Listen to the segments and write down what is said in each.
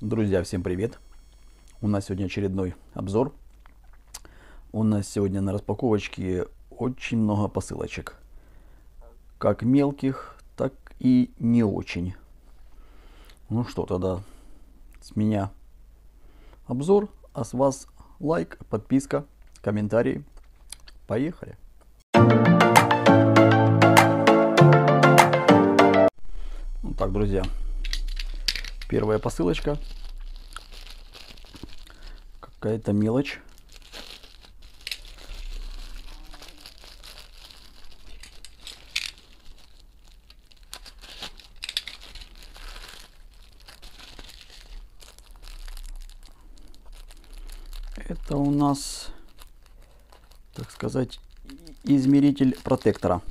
Друзья, всем привет! У нас сегодня очередной обзор. У нас сегодня на распаковочке очень много посылочек. Как мелких, так и не очень. Ну что, тогда с меня обзор, а с вас лайк, подписка, комментарий. Поехали! Ну так, друзья, первая посылочка. Какая-то мелочь. Это у нас, так сказать, измеритель протектора.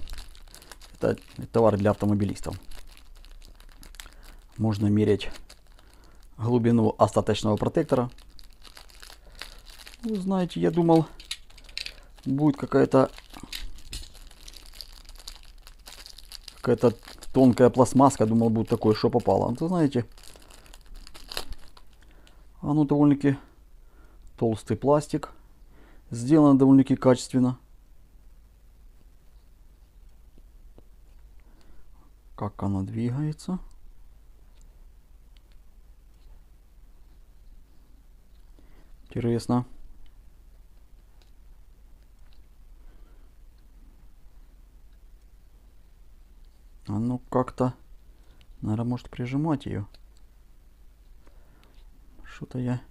Это товар для автомобилистов. Можно мерять глубину остаточного протектора. Вы знаете, я думал, будет какая-то какая-то тонкая пластмасска. Думал, будет такое, что попало. Вы знаете, оно довольно-таки толстый пластик. Сделано довольно-таки качественно. Как она двигается. Интересно. А ну как-то, наверное, может прижимать ее. Что-то я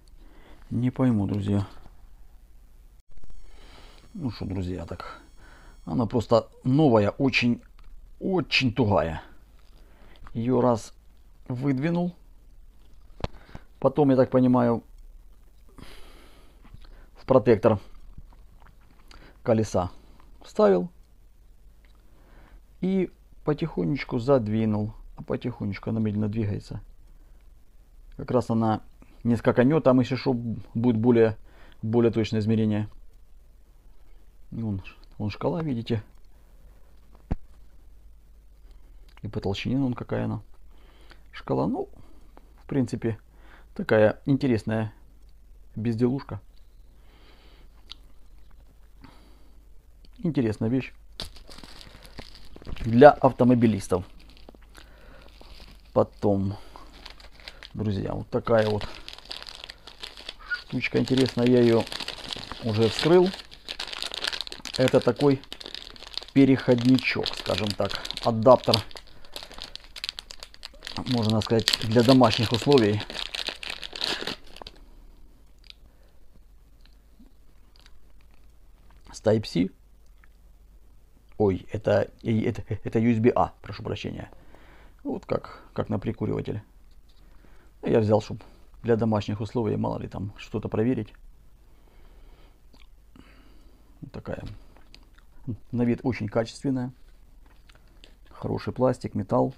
не пойму, друзья. Ну что, друзья, так. Она просто новая, очень, очень тугая. Ее раз выдвинул. Потом, я так понимаю, в протектор колеса вставил и потихонечку задвинул. А потихонечку она медленно двигается. Как раз она не скаканет, там если что будет более, более точное измерение. Вон, вон шкала, видите. И по толщине вон какая она. Шкала, ну, в принципе, такая интересная безделушка. Интересная вещь для автомобилистов. Потом, друзья, вот такая вот штучка интересная. Я ее уже вскрыл. Это такой переходничок, скажем так, адаптер, можно сказать, для домашних условий. С Type-C Ой, это, это, это USB-A, прошу прощения. Вот как, как на прикуриватель. Я взял, чтобы для домашних условий, мало ли там что-то проверить. Вот такая. На вид очень качественная. Хороший пластик, металл.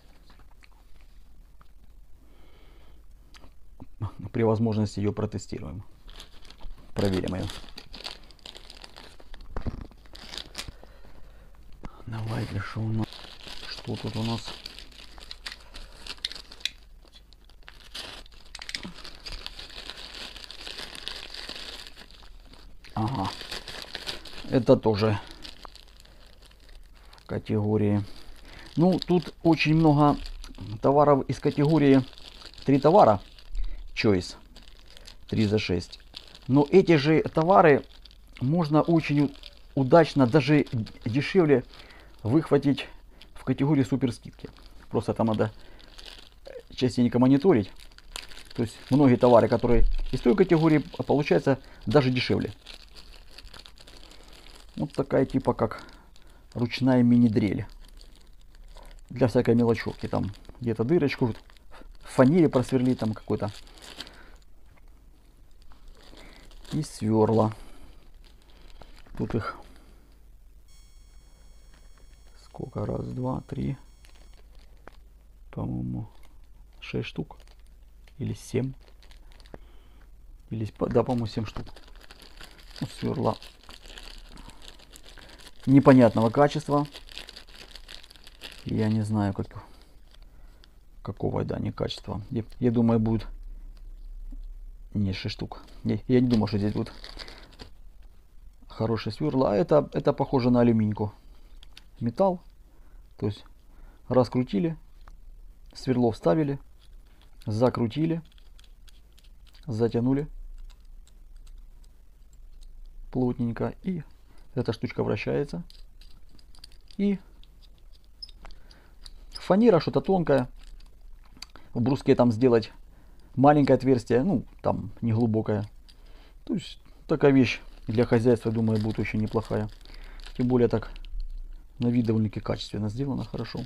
При возможности ее протестируем. Проверим ее. Давайте, что у нас? Что тут у нас? Ага. Это тоже в категории. Ну, тут очень много товаров из категории три товара. Choice. 3 за 6. Но эти же товары можно очень удачно, даже дешевле выхватить в категории супер скидки. Просто там надо частенько мониторить. То есть многие товары, которые из той категории, получается даже дешевле. Вот такая типа как ручная мини-дрель. Для всякой мелочевки. Там где-то дырочку в фанере просверлить там какой-то. И сверла. Тут их сколько? Раз, два, три. По-моему, шесть штук. Или семь. Или, да, по-моему, семь штук. Ну, сверла непонятного качества. Я не знаю, как, какого да, не качества. Я, я думаю, будет Не, 6 штук. Не, я не думал, что здесь будет хорошее сверло. А это, это похоже на алюминьку. Металл. То есть раскрутили, сверло вставили, закрутили, затянули плотненько. И эта штучка вращается. И фанера что-то тонкое. В бруске там сделать маленькое отверстие, ну, там не глубокое. То есть такая вещь для хозяйства, думаю, будет очень неплохая. Тем более так на вид довольно-таки качественно сделано, хорошо.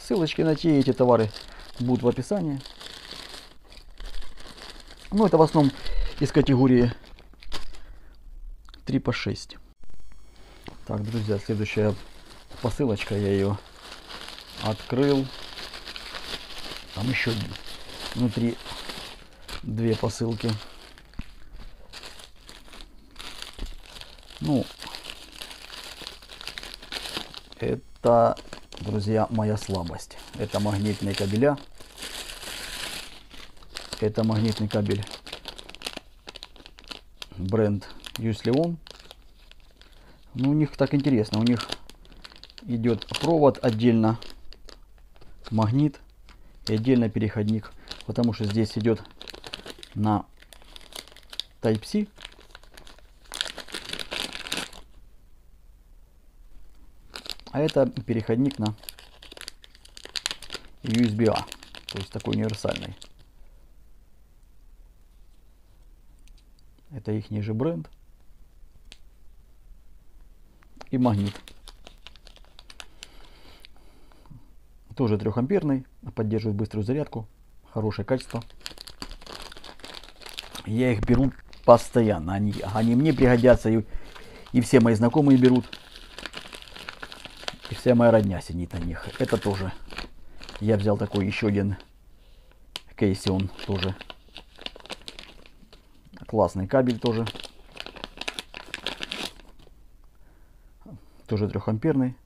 Ссылочки на те эти товары будут в описании. Ну, это в основном из категории 3 по 6. Так, друзья, следующая посылочка, я ее открыл. Там еще внутри две посылки. Ну, это, друзья, моя слабость. Это магнитные кабеля. Это магнитный кабель бренд Юслеон. Ну, у них так интересно. У них идет провод отдельно, магнит и отдельно переходник. Потому что здесь идет на Type-C. А это переходник на USB-A. То есть такой универсальный. Это их ниже бренд. И магнит. Тоже трехамперный, поддерживает быструю зарядку, хорошее качество. Я их беру постоянно, они, они мне пригодятся, и, и все мои знакомые берут. Вся моя родня сидит на них. Это тоже. Я взял такой еще один кейси, он тоже классный кабель тоже. Тоже трехамперный.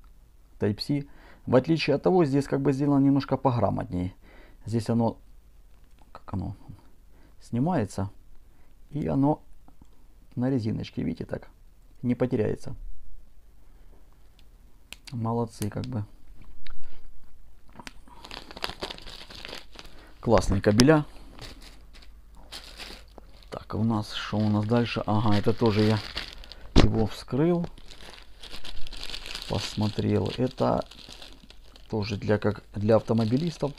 Type-C. В отличие от того, здесь как бы сделано немножко пограмотнее. Здесь оно, как оно, снимается. И оно на резиночке, видите, так, не потеряется. Молодцы, как бы. Классные кабеля. Так, а у нас, что у нас дальше? Ага, это тоже я его вскрыл. Посмотрел. Это тоже для, как, для автомобилистов.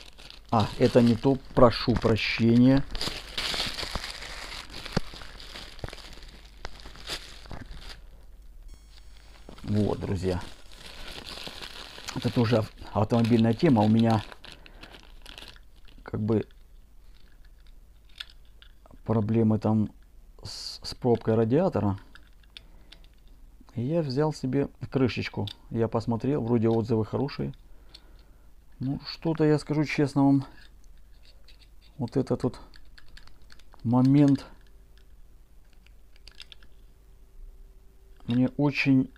А, это не то, прошу прощения. Вот, друзья. Это тоже автомобильная тема. У меня как бы проблемы там с, с пробкой радиатора. И я взял себе крышечку. Я посмотрел, вроде отзывы хорошие. Ну, что-то я скажу честно вам. Вот этот вот момент мне очень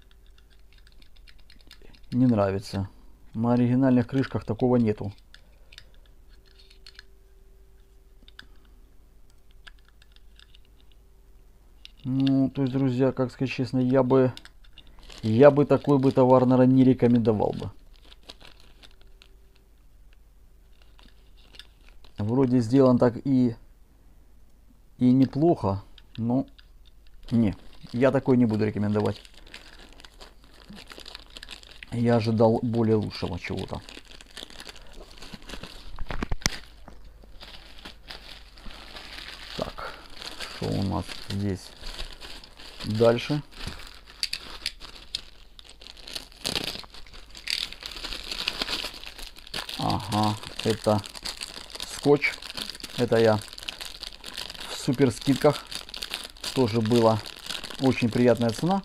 не нравится. На оригинальных крышках такого нету. Ну, то есть, друзья, как сказать честно, я бы, я бы такой бы товар, наверное, не рекомендовал бы. Вроде сделан так и, и неплохо, но не, я такой не буду рекомендовать. Я ожидал более лучшего чего-то. Так, что у нас здесь? Дальше. Ага, это скотч. Это я в супер скидках. Тоже была очень приятная цена.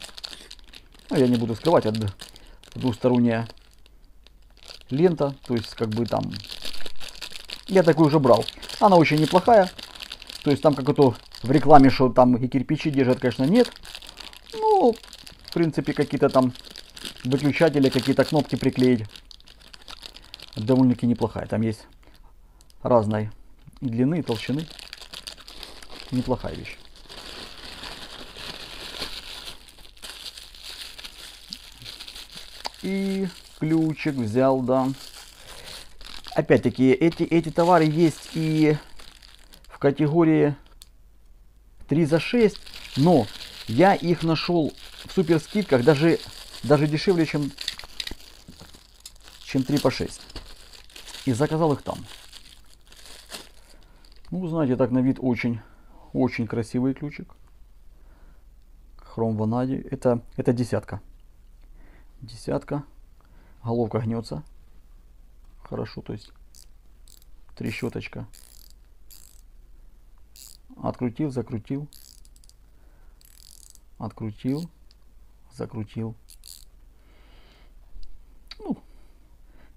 Но я не буду скрывать, это двусторонняя лента. То есть как бы там... Я такой уже брал. Она очень неплохая. То есть там как то в рекламе, что там и кирпичи держат, конечно, нет. Ну, в принципе, какие-то там выключатели, какие-то кнопки приклеить. Довольно-таки неплохая. Там есть разной длины, и толщины. Неплохая вещь. И ключик взял, да. Опять-таки, эти, эти товары есть и в категории 3 за 6, но я их нашел в супер скидках даже, даже дешевле, чем, чем 3 по 6. И заказал их там. Ну, знаете, так на вид очень, очень красивый ключик. Хром ванади. Это, это десятка. Десятка. Головка гнется. Хорошо, то есть трещоточка. Открутил, закрутил. Открутил, закрутил. Ну,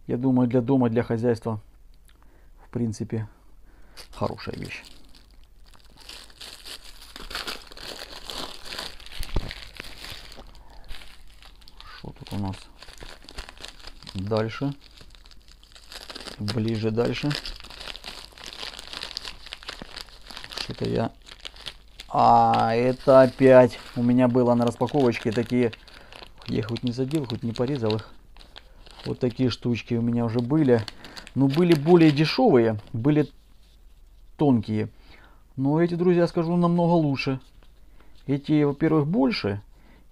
я думаю, для дома, для хозяйства, в принципе, хорошая вещь. Что тут у нас? Дальше. Ближе дальше. Что-то я... А, это опять у меня было на распаковочке такие... Я хоть не задел, хоть не порезал их. Вот такие штучки у меня уже были. Но были более дешевые, были тонкие. Но эти, друзья, скажу, намного лучше. Эти, во-первых, больше.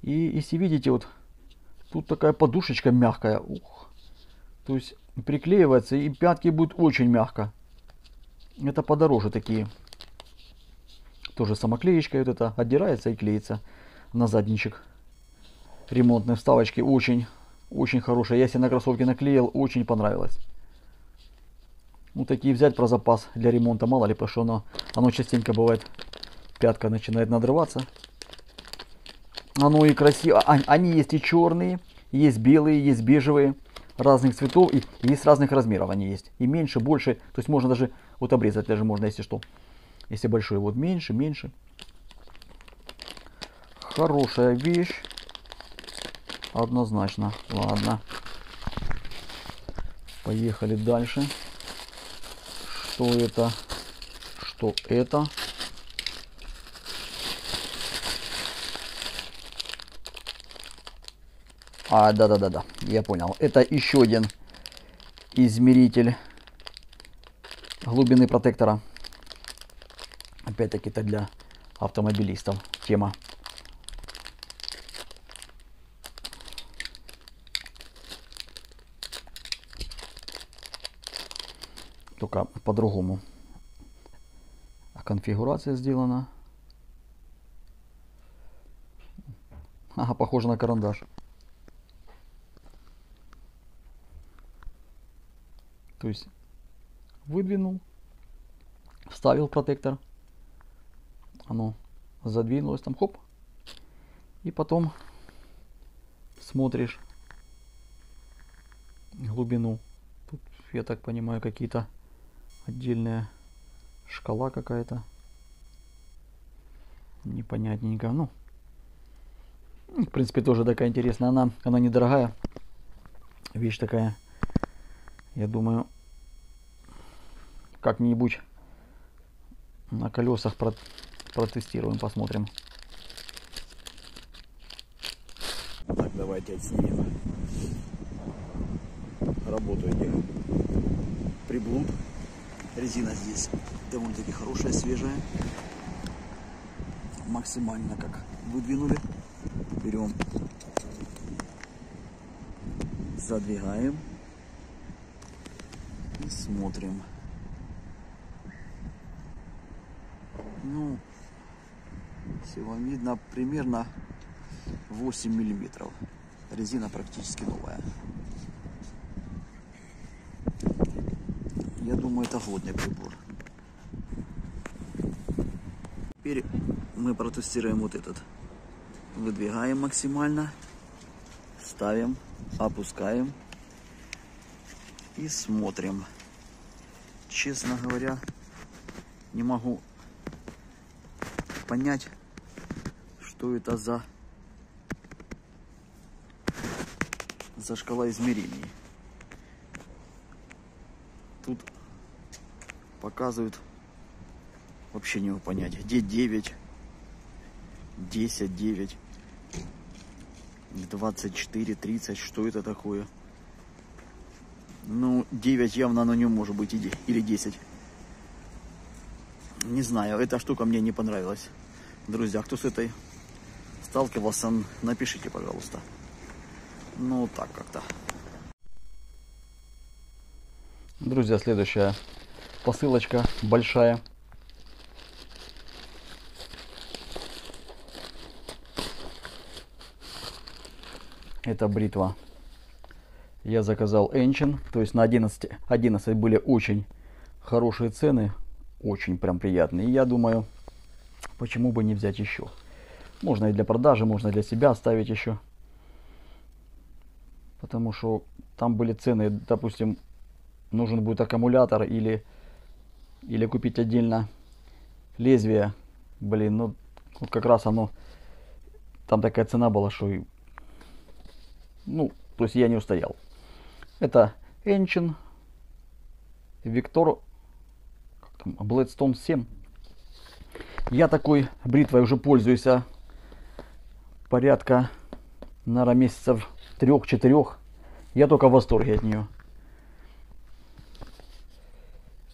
И если видите, вот тут такая подушечка мягкая. Ух. То есть приклеивается и пятки будут очень мягко. Это подороже такие. Тоже самоклеечка вот это отдирается и клеится на задничек. Ремонтные вставочки очень, очень хорошие. Я себе на кроссовки наклеил, очень понравилось. Вот такие взять про запас для ремонта, мало ли, потому что оно, оно частенько бывает, пятка начинает надрываться. Оно и красиво. А, они есть и черные, есть белые, есть бежевые, разных цветов и есть разных размеров они есть. И меньше, больше, то есть можно даже вот обрезать даже можно, если что. Если большой, вот меньше, меньше. Хорошая вещь. Однозначно. Ладно. Поехали дальше. Что это? Что это? А, да-да-да-да, я понял. Это еще один измеритель глубины протектора. Опять-таки это для автомобилистов тема. Только по-другому. А конфигурация сделана. Ага, похоже на карандаш. То есть выдвинул, вставил протектор, оно задвинулось там, хоп, и потом смотришь глубину. Тут, я так понимаю, какие-то отдельная шкала какая-то. Непонятненько. Ну, в принципе, тоже такая интересная. Она, она недорогая. Вещь такая я думаю, как-нибудь на колесах протестируем, посмотрим. Так, давайте отснимем работу приблуд. Резина здесь довольно-таки хорошая, свежая. Максимально как выдвинули. Берем, задвигаем смотрим. Ну, все вам видно, примерно 8 миллиметров. Резина практически новая. Я думаю, это водный прибор. Теперь мы протестируем вот этот. Выдвигаем максимально, ставим, опускаем и смотрим честно говоря, не могу понять, что это за, за шкала измерений. Тут показывают Вообще не могу понять. Где 9? 10, 9. 24, 30. Что это такое? Ну, 9 явно на нем может быть или 10. Не знаю, эта штука мне не понравилась. Друзья, кто с этой сталкивался, напишите, пожалуйста. Ну, так как-то. Друзья, следующая посылочка большая. Это бритва. Я заказал Engine, то есть на 11, 11 были очень хорошие цены, очень прям приятные. Я думаю, почему бы не взять еще. Можно и для продажи, можно для себя оставить еще. Потому что там были цены, допустим, нужен будет аккумулятор или, или купить отдельно лезвие. Блин, ну вот как раз оно, там такая цена была, что, ну, то есть я не устоял. Это Engine Victor Bloodstone 7. Я такой бритвой уже пользуюсь а порядка, наверное, месяцев трех-четырех. Я только в восторге от нее.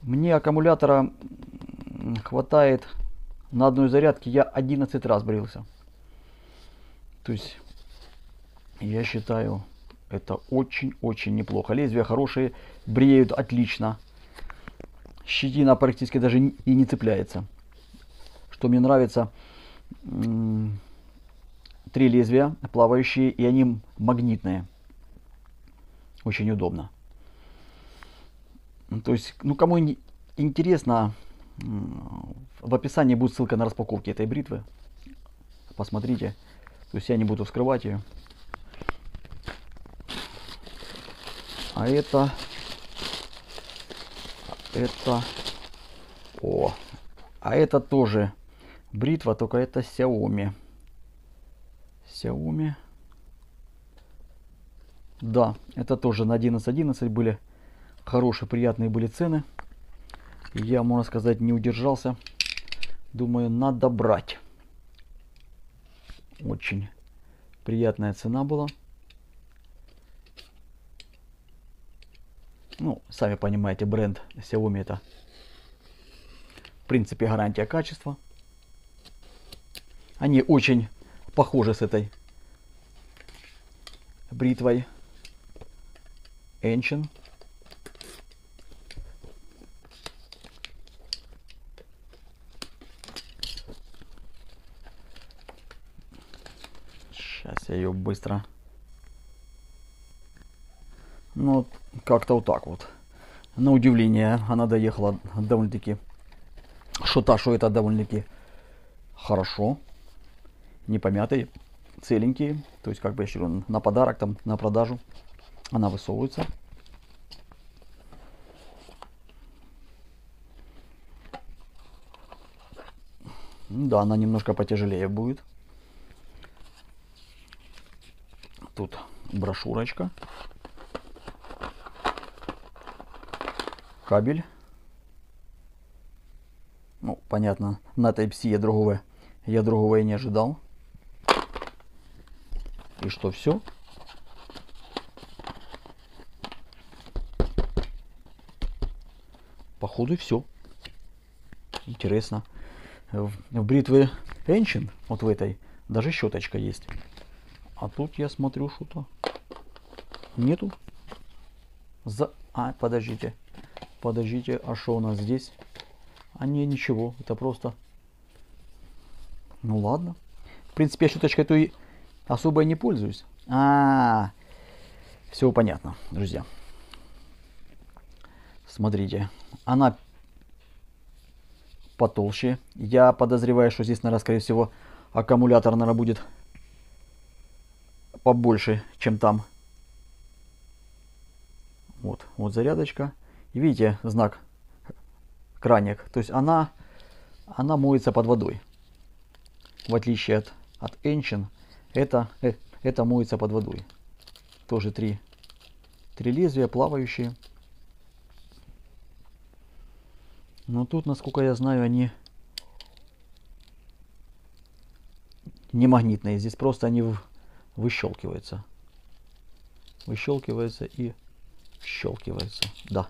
Мне аккумулятора хватает на одной зарядке. Я 11 раз брился. То есть, я считаю, это очень-очень неплохо. Лезвия хорошие, бреют отлично. Щетина практически даже и не цепляется. Что мне нравится, три лезвия плавающие, и они магнитные. Очень удобно. То есть, ну кому интересно, в описании будет ссылка на распаковки этой бритвы. Посмотрите. То есть я не буду вскрывать ее. А это... Это... О! А это тоже бритва, только это Xiaomi. Xiaomi. Да, это тоже на 11.11 .11 были хорошие, приятные были цены. Я, можно сказать, не удержался. Думаю, надо брать. Очень приятная цена была. Ну, сами понимаете, бренд Xiaomi это в принципе гарантия качества. Они очень похожи с этой бритвой Ancient. Сейчас я ее быстро ну, как-то вот так вот. На удивление, она доехала довольно-таки, что та, что это довольно-таки хорошо. Не помятые, целенькие. То есть, как бы, говорю, на подарок, там, на продажу. Она высовывается. Да, она немножко потяжелее будет. Тут брошюрочка. кабель. Ну, понятно, на Type-C я другого, я другого и не ожидал. И что, все? Походу все. Интересно. В, в бритве Ancient, вот в этой, даже щеточка есть. А тут я смотрю что-то. Нету. За... А, подождите. Подождите, а что у нас здесь? А не, ничего, это просто... Ну ладно. В принципе, я щеточкой той особо и не пользуюсь. А, -а, все понятно, друзья. Смотрите, она потолще. Я подозреваю, что здесь, наверное, скорее всего, аккумулятор, наверное, будет побольше, чем там. Вот, вот зарядочка видите знак краник. То есть она, она моется под водой. В отличие от, от Ancient, это, э, это моется под водой. Тоже три, три лезвия плавающие. Но тут, насколько я знаю, они не магнитные. Здесь просто они выщелкиваются. Выщелкиваются и щелкиваются. Да.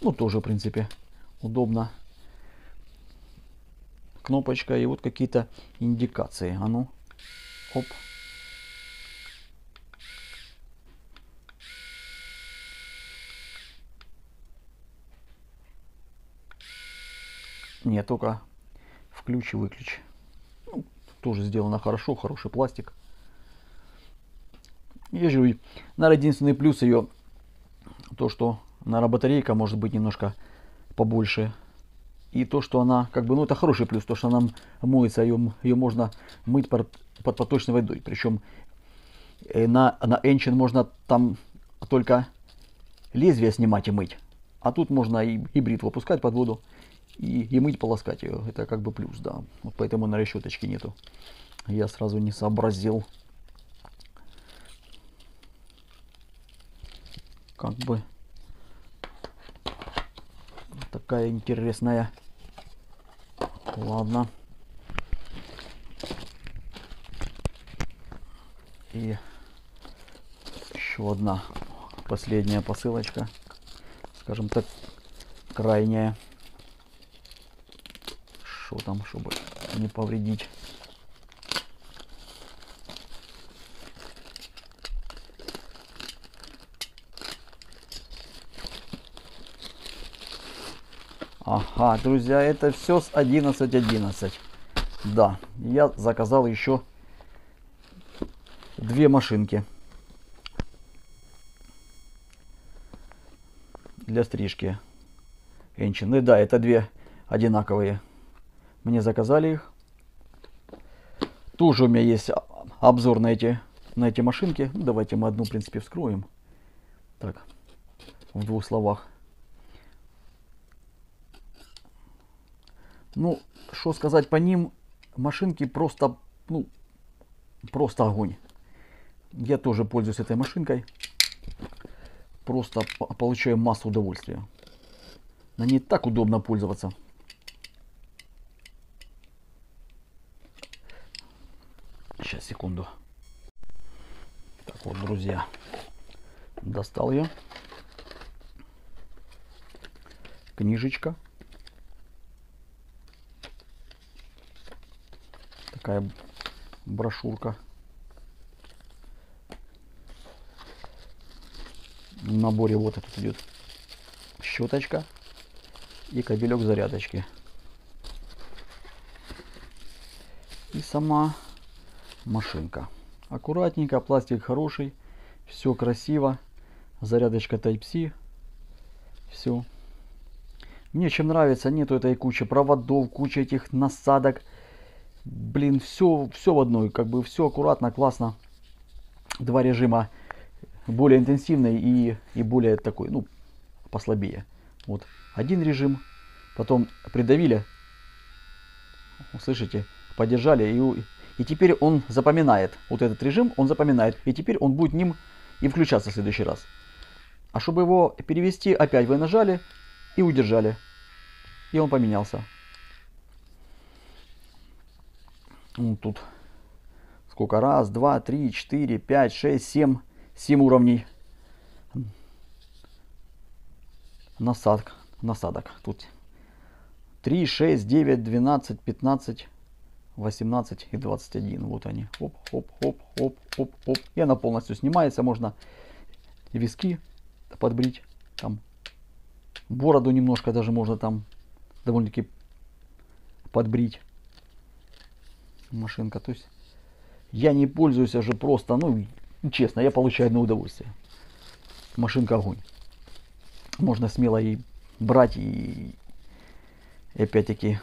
Ну, тоже, в принципе, удобно. Кнопочка и вот какие-то индикации. А ну, оп. Не, только включи, выключи. Ну, тоже сделано хорошо, хороший пластик. Я же, наверное, единственный плюс ее, то, что, наверное, батарейка может быть немножко побольше. И то, что она, как бы, ну, это хороший плюс, то, что она моется, ее, ее можно мыть под, под поточной водой. Причем э, на, на Engine можно там только лезвие снимать и мыть. А тут можно и, и бритву опускать под воду и, и мыть, полоскать ее. Это как бы плюс, да. Вот поэтому на решеточке нету. Я сразу не сообразил. Как бы такая интересная. Ладно. И еще одна последняя посылочка. Скажем так, крайняя что там, чтобы не повредить. Ага, друзья, это все с 11.11. 11. Да, я заказал еще две машинки для стрижки. Энчин. да, это две одинаковые мне заказали их. Тоже у меня есть обзор на эти, на эти машинки. Ну, давайте мы одну, в принципе, вскроем. Так, в двух словах. Ну, что сказать по ним, машинки просто, ну, просто огонь. Я тоже пользуюсь этой машинкой. Просто получаю массу удовольствия. На ней так удобно пользоваться. Сейчас, секунду. Так вот, друзья, достал ее. Книжечка. Такая брошюрка. В наборе вот этот идет щеточка и кабелек зарядочки. И сама машинка. Аккуратненько, пластик хороший, все красиво. Зарядочка Type-C. Все. Мне чем нравится, нету этой кучи проводов, куча этих насадок. Блин, все, все в одной, как бы все аккуратно, классно. Два режима, более интенсивный и, и более такой, ну, послабее. Вот один режим, потом придавили, слышите, подержали и и теперь он запоминает вот этот режим, он запоминает. И теперь он будет ним и включаться в следующий раз. А чтобы его перевести, опять вы нажали и удержали. И он поменялся. Вот тут сколько? Раз, два, три, четыре, пять, шесть, семь. Семь уровней насадок. насадок. Тут 3, 6, 9, 12, 15, 18 и 21. Вот они. Оп, оп, оп, оп, оп, оп. И она полностью снимается. Можно виски подбрить. Там бороду немножко даже можно там довольно-таки подбрить. Машинка. То есть я не пользуюсь уже просто, ну, честно, я получаю одно удовольствие. Машинка огонь. Можно смело и брать и, и опять-таки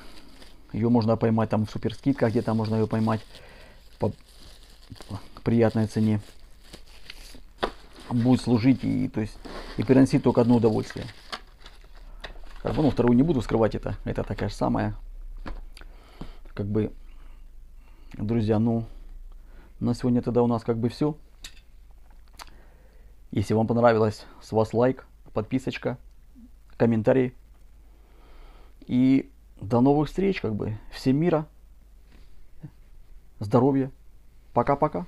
ее можно поймать там в супер скидках, где-то можно ее поймать по приятной цене. Будет служить и, то есть, и приносить только одно удовольствие. Как бы, ну, вторую не буду скрывать это. Это такая же самая. Как бы, друзья, ну, на сегодня тогда у нас как бы все. Если вам понравилось, с вас лайк, подписочка, комментарий. И до новых встреч, как бы. Всем мира. здоровья. Пока-пока.